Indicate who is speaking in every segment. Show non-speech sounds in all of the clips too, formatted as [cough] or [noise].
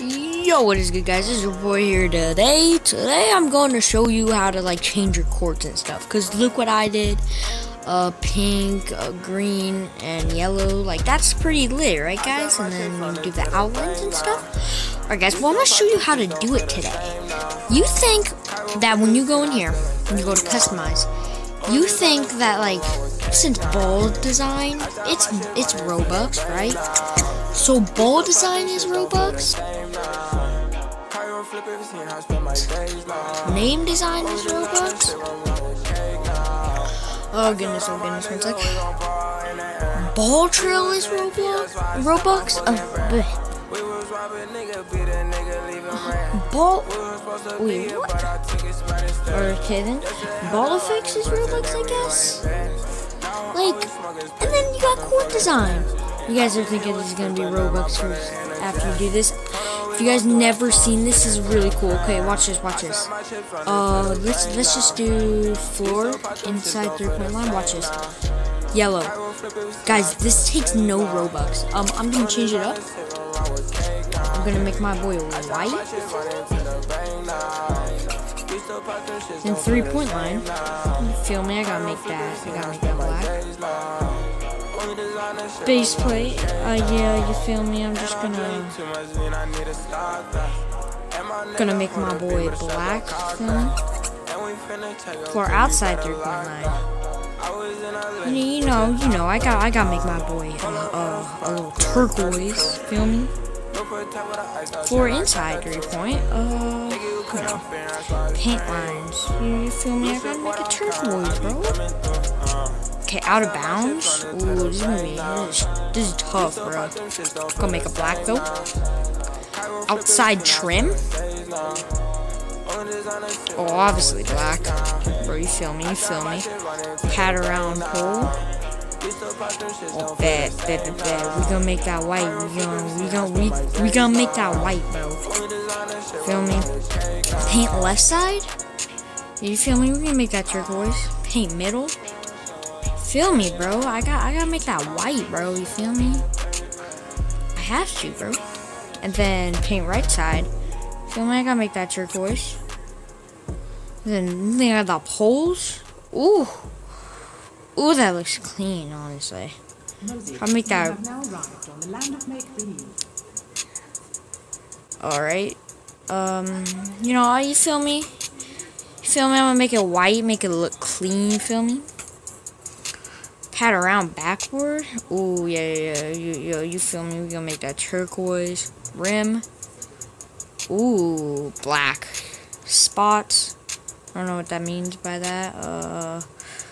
Speaker 1: Yo, what is good guys? This is your boy here today. Today I'm going to show you how to like change your courts and stuff. Cause look what I did. Uh, pink, uh, green, and yellow. Like that's pretty lit, right guys? And then do the outlines and stuff. Alright guys, well I'm gonna show you how to do it today. You think that when you go in here, when you go to customize, you think that like since ball design, it's it's Robux, right? So ball design is Robux. Name design is Robux. Oh goodness, oh goodness, one sec. Ball trail is Roblox. Robux. [laughs] Uh, Ball. Wait, what? Okay then. Ball effects is Robux, I guess. Like, and then you got court design. You guys are thinking this is gonna be Robux for after you do this. If you guys never seen this, is really cool. Okay, watch this, watch this. Uh, let's let's just do floor inside three point line. Watch this. Yellow, guys. This takes no Robux. Um, I'm gonna change it up. I'm gonna make my boy white. Then three point line. feel me? I gotta make that. I gotta make that black base plate. Uh, yeah, you feel me? I'm just gonna gonna make my boy black. For outside 3.9. You know, you know, I got, I gotta make my boy uh, uh, a little turquoise. Feel me? For inside three point, uh, you know, paint lines. You feel me? I gotta make a turquoise, bro. Okay, out of bounds. Ooh, this is be this is, tough, bro. Gonna make a black though. Outside trim. Oh, obviously black. Bro, you feel me? You feel me? Pat around pole. Oh, bet, bet, bet, bet. We gonna make that white. We gonna, we gonna, we, we gonna make that white, bro. Feel me? Paint left side. You feel me? We gonna make that turquoise. Paint middle feel me, bro. I got I gotta make that white, bro. You feel me? I have to, bro. And then paint right side. Feel me? I gotta make that turquoise. Then they got the poles. Ooh. Ooh, that looks clean, honestly. I'll make that. Alright. Um, you know, you feel me? You feel me? I'm gonna make it white, make it look clean, you feel me? Pat around backward. Ooh, yeah, yeah, yeah. You, you, you feel me? We're gonna make that turquoise rim. Ooh, black spots. I don't know what that means by that. Uh,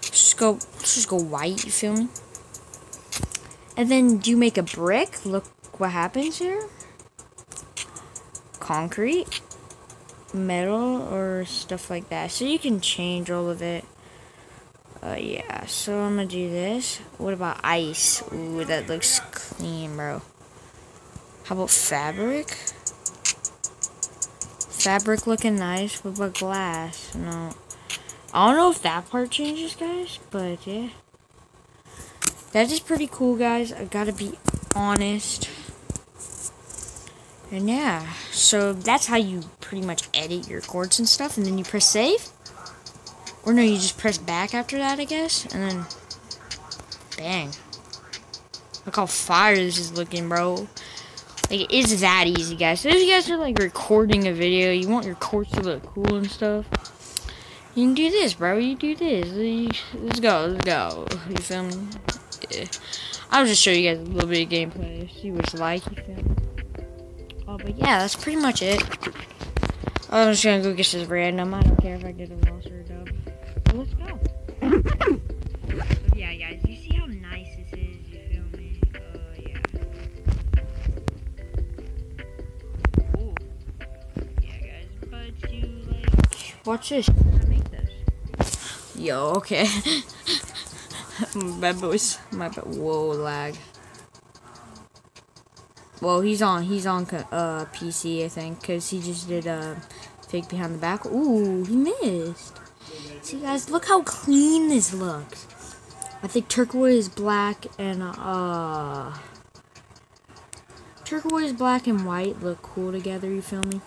Speaker 1: just go, just go white. You feel me? And then do you make a brick. Look what happens here. Concrete, metal, or stuff like that. So you can change all of it. Uh, yeah, so I'm gonna do this. What about ice? Ooh, that looks clean, bro. How about fabric? Fabric looking nice. What about glass? No. I don't know if that part changes, guys, but yeah. That is pretty cool, guys. I gotta be honest. And yeah, so that's how you pretty much edit your courts and stuff, and then you press save. Or no, you just press back after that, I guess, and then bang. Look how fire this is looking, bro. Like, it's that easy, guys. So if you guys are, like, recording a video, you want your course to look cool and stuff, you can do this, bro. You do this. Let's go. Let's go. You feel me? Yeah. I'll just show you guys a little bit of gameplay. See what it's like. You feel me? Oh, but yeah, that's pretty much it. I'm just gonna go get this random. I don't care if I get a loss or a dub let's go. yeah, guys, you see how nice this is? You feel me? Uh, yeah. Cool. Yeah, guys, but you, like... Watch this. I make this. Yo, okay. [laughs] bad boys. My bad. Whoa, lag. Well, he's on, he's on, uh, PC, I think, because he just did, uh, fake behind the back. Ooh, he missed. See guys, look how clean this looks. I think turquoise, black, and uh, turquoise, black, and white look cool together, you feel me?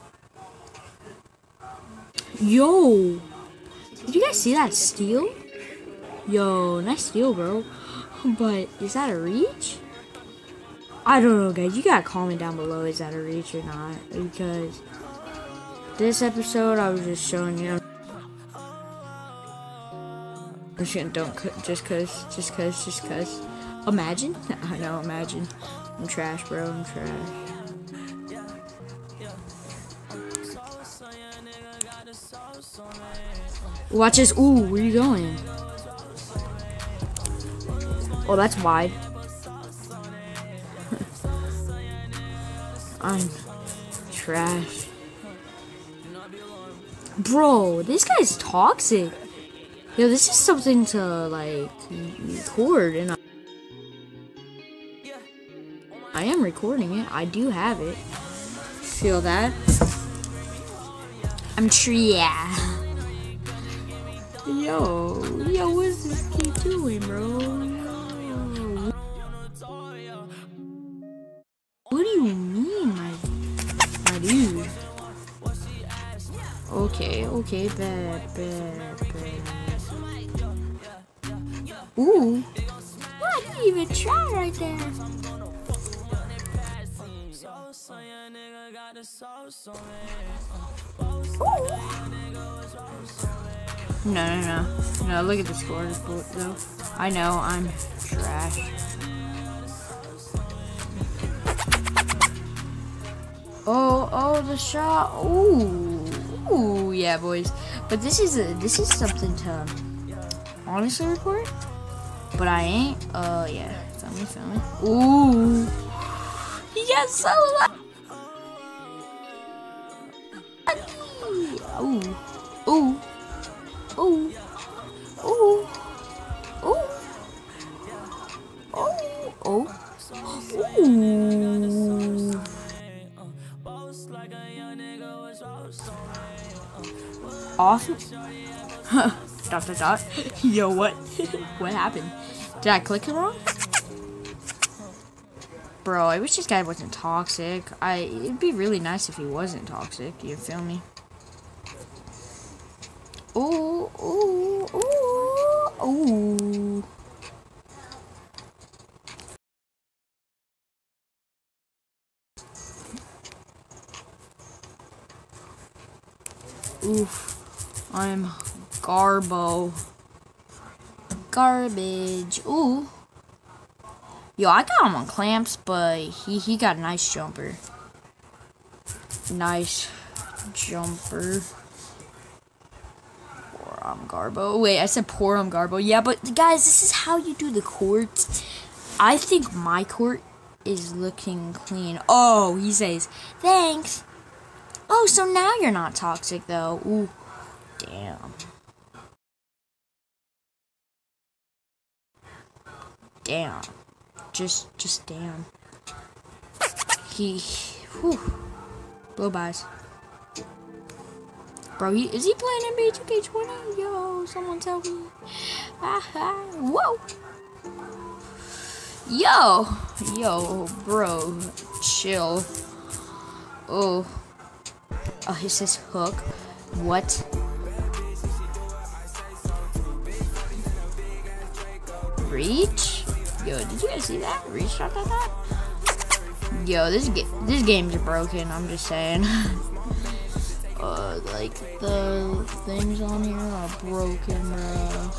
Speaker 1: Yo! Did you guys see that steal? Yo, nice steal, bro. [gasps] But, is that a reach? I don't know, guys. You gotta comment down below, is that a reach or not? Because this episode, I was just showing you. I'm gonna don't just cause, just cause, just cause. Imagine? [laughs] I know, imagine. I'm trash, bro. I'm trash. Watch this. Ooh, where you going? Oh, that's wide. [laughs] I'm trash. Bro, this guy's toxic. Yo, this is something to, like, record, and I, I am recording it. I do have it. Feel that? I'm yeah. Yo, yo, what's this kid doing, bro? What do you mean, my, my dude? Okay, okay, bad, bad, bad. Ooh. Well, I didn't even try right there. Ooh. No, no, no. No, look at the score though. I know, I'm trash. Oh, oh, the shot. Ooh. Ooh, yeah, boys. But this is a, this is something to honestly record. But I ain't. Uh, yeah. Tell me, tell me. Ooh. Yes, so Ooh. Ooh. Ooh. Ooh. Ooh. Ooh. Ooh. Ooh. Awesome. Huh. [laughs] dot dot dot. Yo, what? [laughs] what happened? Did I click it wrong? Bro, I wish this guy wasn't toxic. I it'd be really nice if he wasn't toxic, you feel me? Ooh, ooh, ooh, ooh. Oof. I'm Garbo. Garbage. Ooh. Yo, I got him on clamps, but he, he got a nice jumper. Nice jumper. Poor um, Garbo. Wait, I said poor um, Garbo. Yeah, but guys, this is how you do the court. I think my court is looking clean. Oh, he says, thanks. Oh, so now you're not toxic, though. Ooh, damn. Damn. Just, just damn. He, whew. Blow bys. Bro, he, is he playing NBA 2K20? Yo, someone tell me. Ah, whoa. Yo, yo, bro, chill. Oh. Oh, he says hook. What? Reach? Yo, did you guys see that? Shot that? Yo, this this game's broken. I'm just saying. [laughs] uh, like the things on here are broken, bro.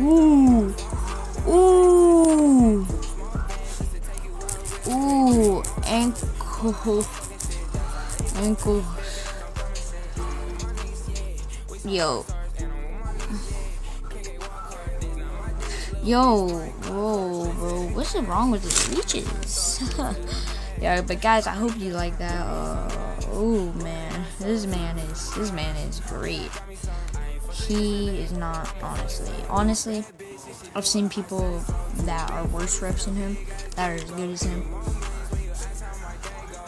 Speaker 1: Ooh. Ooh. Ooh. Ankle. Ankle. Yo. Yo. Whoa, bro. What's wrong with his reaches? yeah, but guys, I hope you like that. Uh, oh, man. This man is, this man is great he is not honestly. Honestly, I've seen people that are worse reps than him that are as good as him.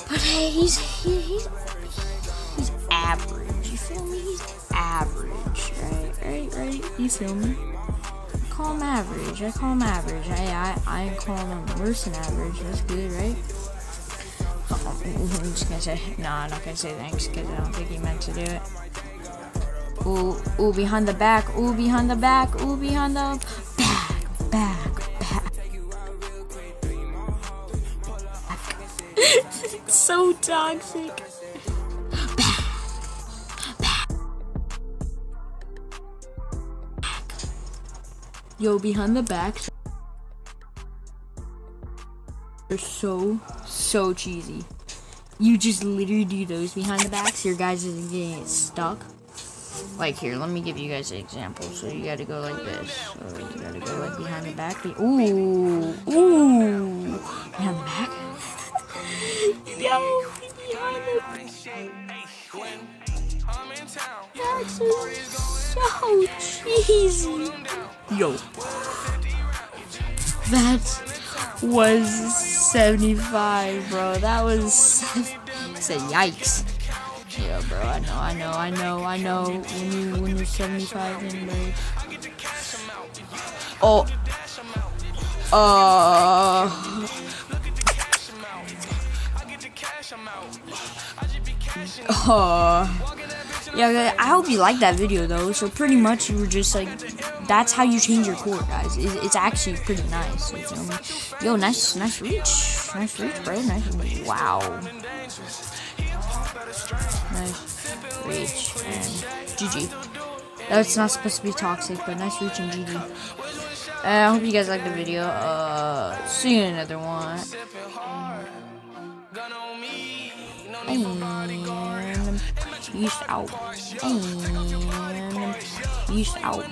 Speaker 1: But hey, he's he, he's he's average. You feel me? He's average, right? Right, right? You feel me? call him average. I call him average. I I I ain't calling him worse than average. That's good, right? Oh, [laughs] I'm just gonna say no. I'm not gonna say thanks because I don't think he meant to do it. Ooh, ooh, behind the back. Ooh, behind the back. Ooh, behind the back, back. [laughs] so toxic. Yo, behind the back. They're so, so cheesy. You just literally do those behind the backs. Your guys isn't getting stuck. Like here, let me give you guys an example. So you gotta go like this. So you gotta go like behind the back. Ooh, ooh, behind the back. Yo, That's so cheesy. Yo. That was 75, bro. That was. said yikes. Yeah, bro. I know, I know, I know, I know. When you when you're 75 in bro. Oh. Uh. Uh. Yeah, I hope you liked that video though. So pretty much you were just like, that's how you change your core, guys. It's actually pretty nice. You me? Yo, nice, nice reach, nice reach, bro. Nice, wow. Nice reach and GG. That's not supposed to be toxic, but nice reach and GG. Uh, I hope you guys liked the video. Uh, see you in another one. Peace out. And peace out.